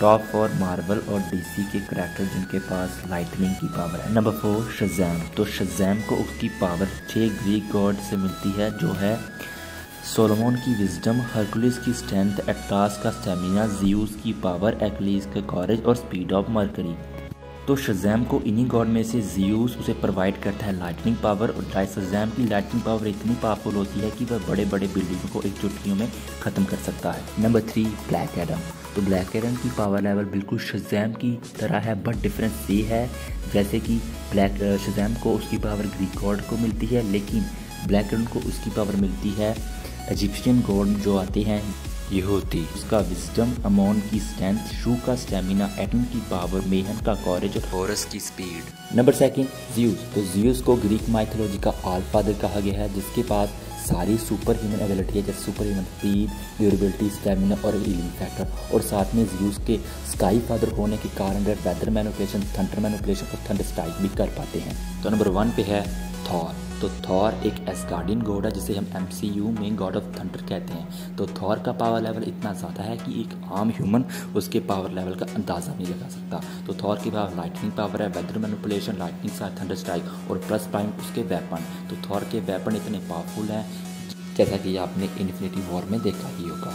Top four Marvel اور D C کے character جن کے پاس لائٹننگ کی پاور ہے. نمبر فور شزیم تو شزیم کو اس کی پاور چھ گریک گاڈ سے ملتی ہے، جو ہے سولومون کی وزڈم ہرکولیس کی اسٹرینتھ ایٹاس کا اسٹیمینا زیوس کی پاور ایکلیز کا کارج اور سپیڈ آف مرکری تو شزیم کو انہی گاڈ میں سے زیوس اسے پروائیڈ کرتا ہے لائٹننگ پاور اور شزیم کی لائٹننگ پاور اتنی پاورفل ہوتی ہے کہ وہ بڑے بڑے بلڈنگوں کو ایک چٹکیوں میں ختم کر سکتا ہے۔ نمبر تھری بلیک ایڈم تو بلیک ایڈم کی پاور لیول بالکل شزیم کی طرح ہے بٹ ڈفرینس یہ ہے جیسے کہ بلیک شزیم کو اس کی پاور گریک گاڈ کو ملتی ہے لیکن بلیک ایڈم کو اس کی پاور ملتی ہے ایجپشین گاڈ جو آتے ہیں یہ ہوتی۔ اس کا وزڈم امون کی سٹرینتھ شو کا سٹیمینا ایٹم کی پاور میہن کا کورج اور ہورس کی سپیڈ نمبر سیکنڈ زیوس تو زیوس کو گریک مائتھولوجی کا آل فادر کہا گیا ہے جس کے پاس ساری سپر ہیومن ایبلٹی ہے جیسے super human speed durability stamina اور ہیلنگ فیکٹر اور ساتھ میں زیوس کے سکائی فادر ہونے کے کارن ویدر مینوپلیشن تھنڈر مینوپلیشن اور تھنڈر سٹائک بھی کر پاتے ہیں۔ تو نمبر ون پہ ہے تھور تو تھور ایک ایسکارڈین گوڈ ہے جسے ہم ایم سی یو میں گاڈ آف تھنڈر کہتے ہیں۔ تو تھور کا پاور لیول اتنا زیادہ ہے کہ ایک عام ہیومن اس کے پاور لیول کا اندازہ نہیں لگا سکتا۔ تو تھور کے پاور لائٹنگ پاور ہے ویدر مینوپولیشن لائٹنگ ساتھ تھنڈر اسٹرائک اور پلس پوائنٹ اس کے ویپن تو تھور کے ویپن اتنے پاورفل ہیں جیسا کہ آپ نے انفینیٹی وار میں دیکھا ہی ہوگا۔